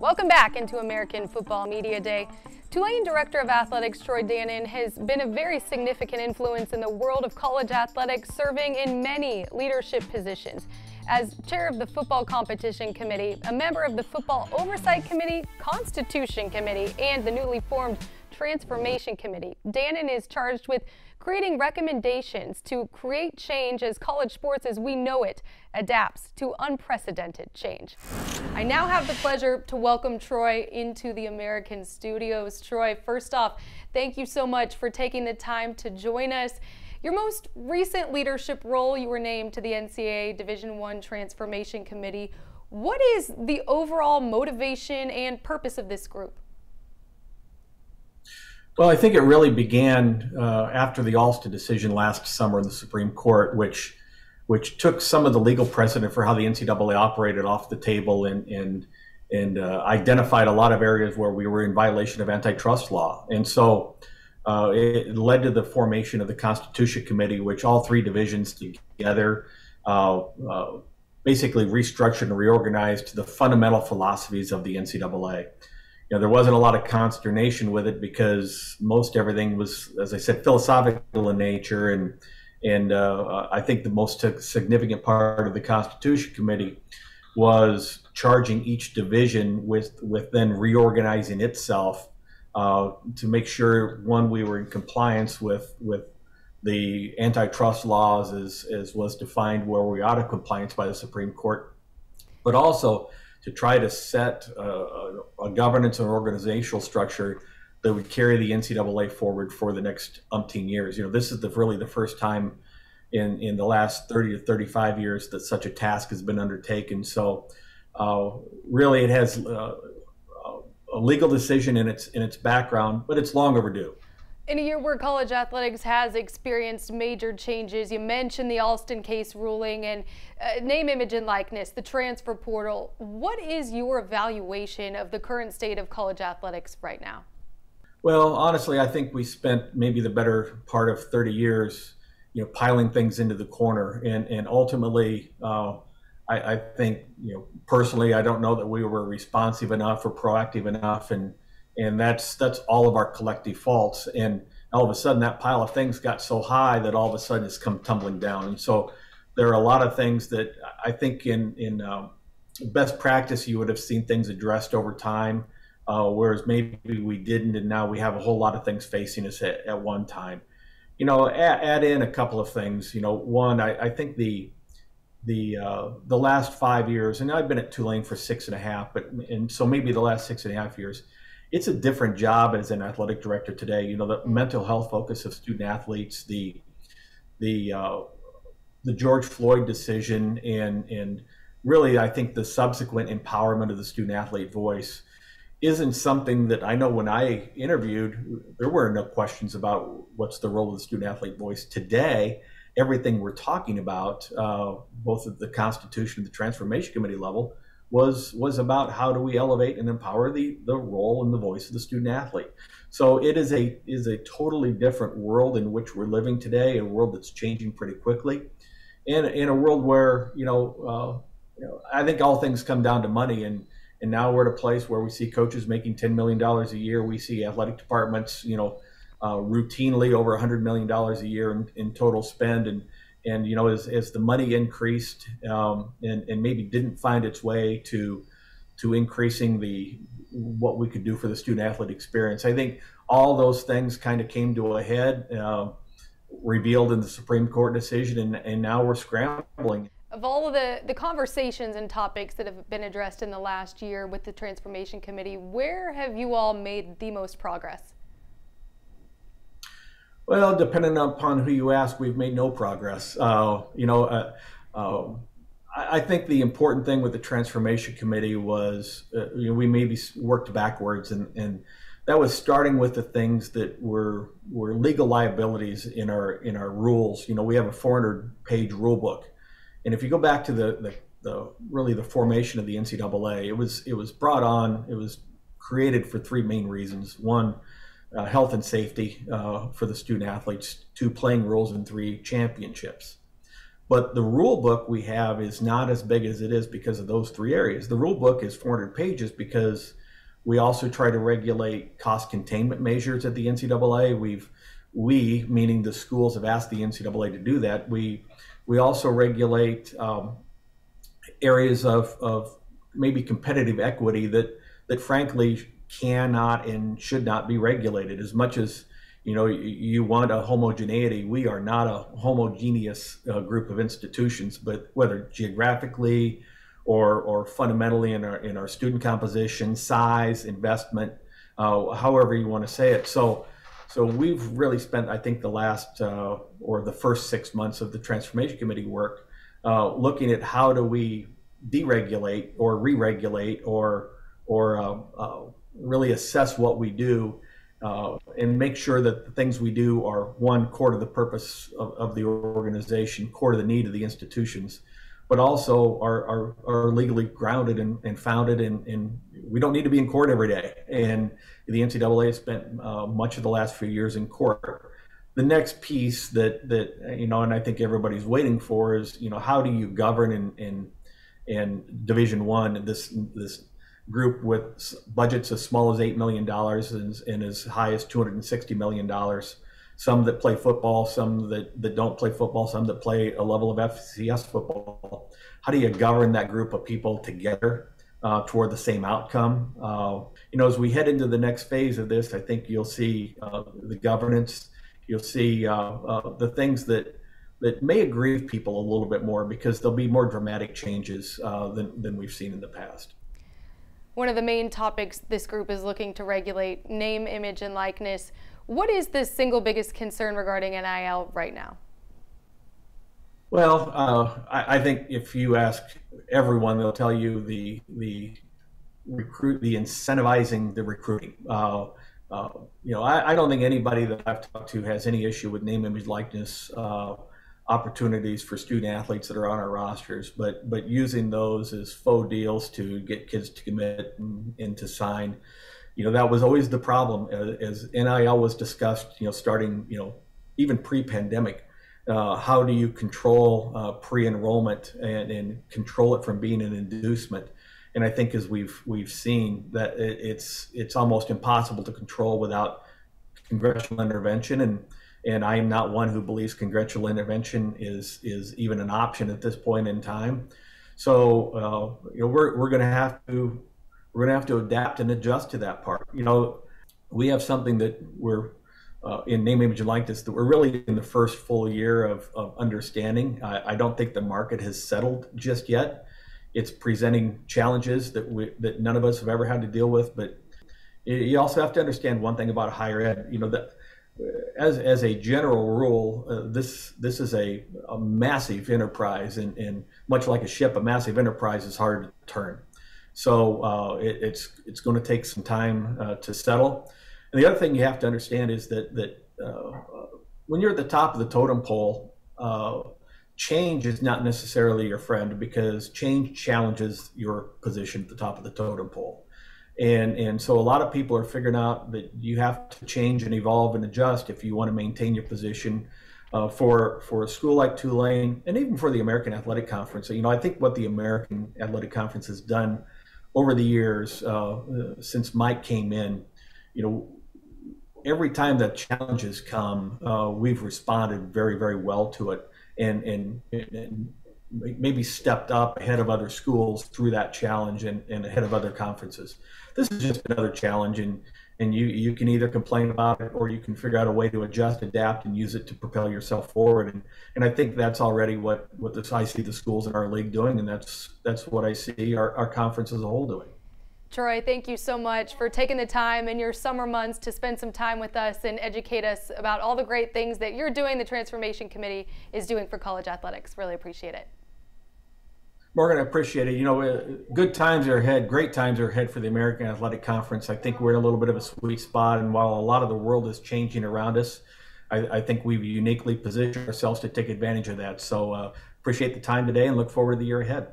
Welcome back into American Football Media Day. Tulane Director of Athletics Troy Dannen has been a very significant influence in the world of college athletics, serving in many leadership positions. As chair of the Football Competition Committee, a member of the Football Oversight Committee, Constitution Committee, and the newly formed Transformation Committee, Dannen is charged with creating recommendations to create change as college sports as we know it adapts to unprecedented change. I now have the pleasure to welcome Troy into the American studios. Troy, first off, thank you so much for taking the time to join us. Your most recent leadership role, you were named to the NCAA Division One Transformation Committee. What is the overall motivation and purpose of this group? Well, I think it really began uh, after the Alston decision last summer in the Supreme Court, which which took some of the legal precedent for how the NCAA operated off the table and and and uh, identified a lot of areas where we were in violation of antitrust law. And so uh, it led to the formation of the Constitution Committee, which all three divisions together uh, uh, basically restructured and reorganized the fundamental philosophies of the NCAA you know, there wasn't a lot of consternation with it because most everything was, as I said, philosophical in nature. And and uh, I think the most significant part of the Constitution Committee was charging each division with with then reorganizing itself uh, to make sure one we were in compliance with with the antitrust laws as as was defined where we out of compliance by the Supreme Court, but also to try to set a, a governance and organizational structure that would carry the NCAA forward for the next umpteen years. You know, this is the, really the first time in, in the last 30 to 35 years that such a task has been undertaken. So, uh, really, it has uh, a legal decision in its in its background, but it's long overdue. In a year where college athletics has experienced major changes, you mentioned the Alston case ruling and uh, name, image, and likeness, the transfer portal. What is your evaluation of the current state of college athletics right now? Well, honestly, I think we spent maybe the better part of 30 years, you know, piling things into the corner, and and ultimately, uh, I, I think, you know, personally, I don't know that we were responsive enough or proactive enough, and and that's that's all of our collective faults. And all of a sudden, that pile of things got so high that all of a sudden it's come tumbling down. And so there are a lot of things that I think in in um, best practice you would have seen things addressed over time, uh, whereas maybe we didn't, and now we have a whole lot of things facing us at, at one time. You know, add, add, in a couple of things. You know, one, I, I think the the uh, the last five years, and I've been at Tulane for six and a half, but and so maybe the last six and a half years it's a different job as an athletic director today. You know, the mental health focus of student athletes, the the uh, the George Floyd decision, and and really, I think the subsequent empowerment of the student athlete voice isn't something that I know when I interviewed, there were no questions about what's the role of the student athlete voice. Today, everything we're talking about, uh, both at the Constitution and the Transformation Committee level, was was about how do we elevate and empower the the role and the voice of the student athlete. So it is a is a totally different world in which we're living today, a world that's changing pretty quickly, and in a world where you know, uh, you know I think all things come down to money and. And now we're at a place where we see coaches making $10 million a year. We see athletic departments, you know, uh, routinely over $100 million a year in, in total spend. And, and you know as, as the money increased um, and, and maybe didn't find its way to to increasing the what we could do for the student athlete experience i think all those things kind of came to a head uh, revealed in the supreme court decision and, and now we're scrambling of all of the, the conversations and topics that have been addressed in the last year with the transformation committee where have you all made the most progress well, depending upon who you ask, we've made no progress. Uh, you know, uh, uh, I think the important thing with the transformation committee was uh, you know, we maybe worked backwards, and, and that was starting with the things that were were legal liabilities in our in our rules. You know, we have a 400 page rule book, and if you go back to the, the the really the formation of the NCAA, it was it was brought on, it was created for three main reasons. One uh, health and safety uh, for the student athletes, two playing rules, and three championships. But the rule book we have is not as big as it is because of those three areas. The rule book is 400 pages because we also try to regulate cost containment measures at the NCAA. We've we, meaning the schools, have asked the NCAA to do that. We we also regulate um, areas of, of maybe competitive equity that that frankly cannot and should not be regulated. As much as you know you want a homogeneity we are not a homogeneous uh, group of institutions but whether geographically or or fundamentally in our in our student composition size investment uh, however you want to say it. So so we've really spent i think the last uh, or the first six months of the transformation committee work uh, looking at how do we deregulate or re-regulate or or uh, uh, really assess what we do uh, and make sure that the things we do are one core to the purpose of, of the organization, core to the need of the institutions, but also are, are, are legally grounded and, and founded. And, and we don't need to be in court every day. And the NCAA has spent uh, much of the last few years in court. The next piece that that you know, and I think everybody's waiting for is you know how do you govern in in, in Division One this this group with budgets as small as $8 million and, and as high as $260 million. Some that play football, some that, that don't play football, some that play a level of FCS football. How do you govern that group of people together uh, toward the same outcome? Uh, you know, as we head into the next phase of this, I think you'll see uh, the governance, you'll see uh, uh, the things that that may aggrieve people a little bit more because there'll be more dramatic changes uh, than, than we've seen in the past. One of the main topics this group is looking to regulate name, image, and likeness. What is the single biggest concern regarding NIL right now? Well, uh, I, I, think if you ask everyone, they'll tell you the the recruit the incentivizing the recruiting. Uh, uh, you know, I, I, don't think anybody that I've talked to has any issue with name, image, likeness uh, opportunities for student athletes that are on our rosters, but but using those as faux deals to get kids to commit and, and to sign, you know, that was always the problem as, as NIL was discussed. You know, starting you know even pre-pandemic, uh, how do you control uh, pre-enrollment and, and control it from being an inducement? And I think as we've we've seen that it, it's it's almost impossible to control without congressional intervention and and I am not one who believes congressional intervention is is even an option at this point in time. So uh, you know we're we're going to have to we're going to have to adapt and adjust to that part. You know, we have something that we're uh, in name, image, and likeness that we're really in the first full year of, of understanding. I, I, don't think the market has settled just yet. It's presenting challenges that we, that none of us have ever had to deal with. But you also have to understand one thing about higher ed. You know that as as a general rule, uh, this this is a, a massive enterprise, and, and much like a ship, a massive enterprise is hard to turn. So uh, it, it's it's going to take some time uh, to settle. And the other thing you have to understand is that that uh, when you're at the top of the totem pole, uh, change is not necessarily your friend because change challenges your position at the top of the totem pole and and so a lot of people are figuring out that you have to change and evolve and adjust if you want to maintain your position uh, for for a school like Tulane and even for the American Athletic Conference. So, you know, I think what the American Athletic Conference has done over the years uh, since Mike came in, you know, every time that challenges come, uh, we've responded very very well to it and and, and maybe stepped up ahead of other schools through that challenge and, and ahead of other conferences this is just another challenge and and you you can either complain about it or you can figure out a way to adjust adapt and use it to propel yourself forward and and i think that's already what what this i see the schools in our league doing and that's that's what i see our, our conference as a whole doing Troy, thank you so much for taking the time in your summer months to spend some time with us and educate us about all the great things that you're doing, the Transformation Committee is doing for college athletics. Really appreciate it. Morgan, I appreciate it. You know, uh, good times are ahead, great times are ahead for the American Athletic Conference. I think we're in a little bit of a sweet spot, and while a lot of the world is changing around us, I, I think we've uniquely positioned ourselves to take advantage of that. So, uh, appreciate the time today and look forward to the year ahead.